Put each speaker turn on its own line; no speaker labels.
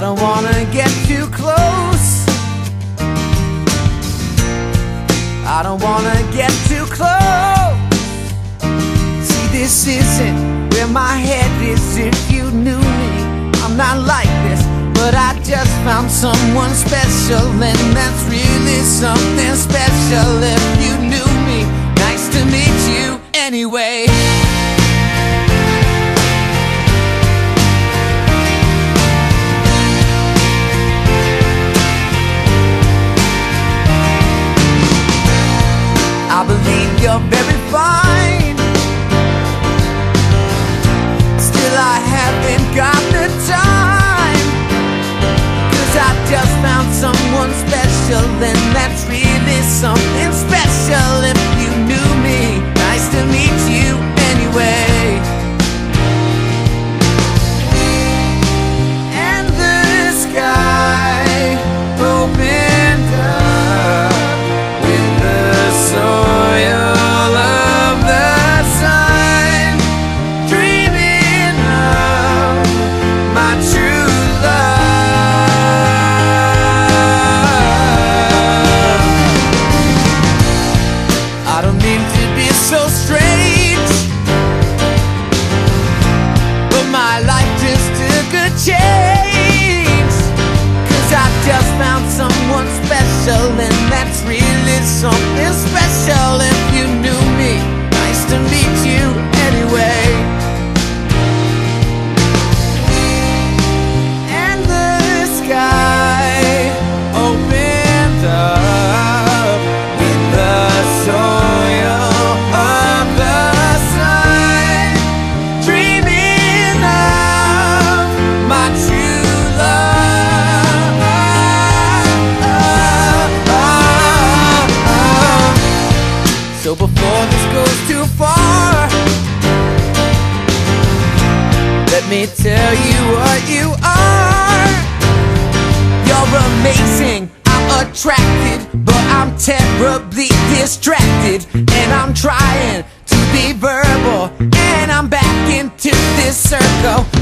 I don't wanna get too close. I don't wanna get too close. See this isn't where my head is. If you knew me I'm not like this. But I just found someone special and that's really something special. If you knew me Nice to meet you anyway. You're very fine. Still, I haven't got change. Cause I just found someone special, and that's really something special. Me tell you what you are. You're amazing, I'm attracted, but I'm terribly distracted. And I'm trying to be verbal, and I'm back into this circle.